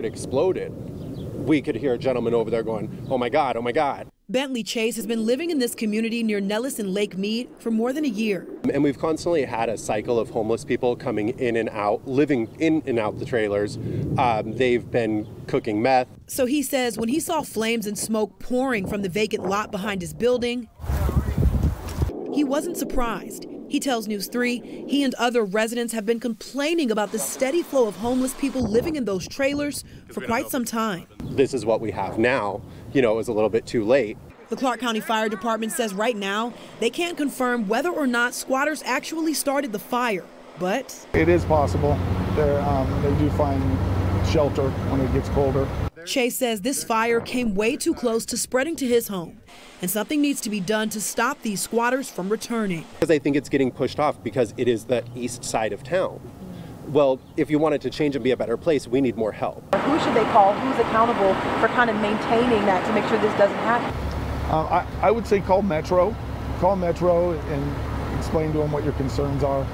it exploded, we could hear a gentleman over there going, oh my God, oh my God. Bentley Chase has been living in this community near Nellis and Lake Mead for more than a year. And we've constantly had a cycle of homeless people coming in and out, living in and out the trailers. Um, they've been cooking meth. So he says when he saw flames and smoke pouring from the vacant lot behind his building, he wasn't surprised. He tells News 3 he and other residents have been complaining about the steady flow of homeless people living in those trailers for quite some time. This is what we have now. You know, it was a little bit too late. The Clark County Fire Department says right now they can't confirm whether or not squatters actually started the fire, but it is possible. Um, they do find shelter when it gets colder. Chase says this fire came way too close to spreading to his home, and something needs to be done to stop these squatters from returning. Because I think it's getting pushed off because it is the east side of town. Well, if you want it to change and be a better place, we need more help. Who should they call? Who's accountable for kind of maintaining that to make sure this doesn't happen? Uh, I, I would say call Metro. Call Metro and explain to them what your concerns are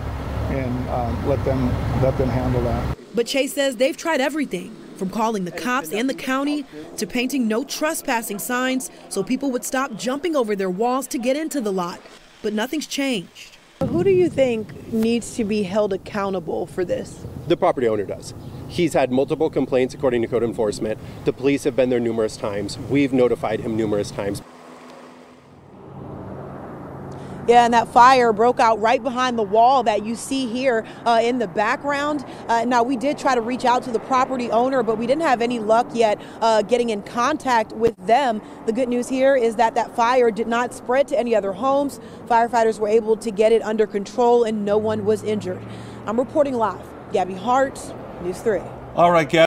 and um, let them let them handle that. But Chase says they've tried everything from calling the cops and the county to painting no trespassing signs so people would stop jumping over their walls to get into the lot. But nothing's changed. Who do you think needs to be held accountable for this? The property owner does. He's had multiple complaints according to code enforcement. The police have been there numerous times. We've notified him numerous times. Yeah, and that fire broke out right behind the wall that you see here uh, in the background. Uh, now, we did try to reach out to the property owner, but we didn't have any luck yet uh, getting in contact with them. The good news here is that that fire did not spread to any other homes. Firefighters were able to get it under control and no one was injured. I'm reporting live. Gabby Hart, News 3. All right, Gabby.